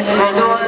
Let's do it.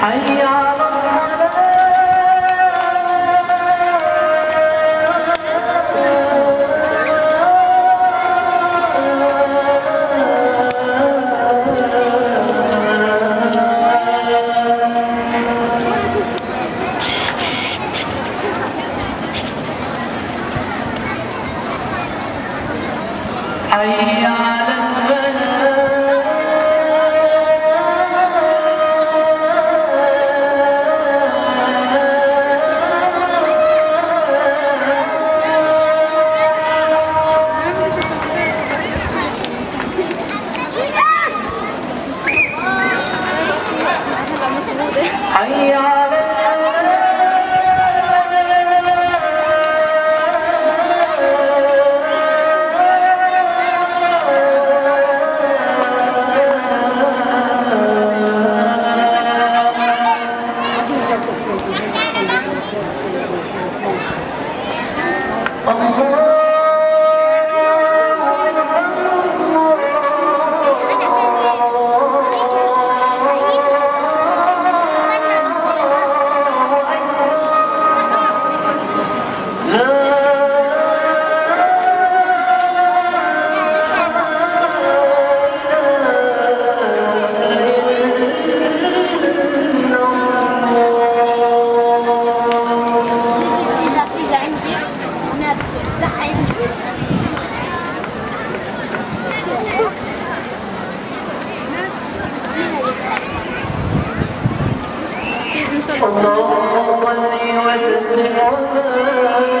哎呀。Hare اللهم صل وسلم وبارك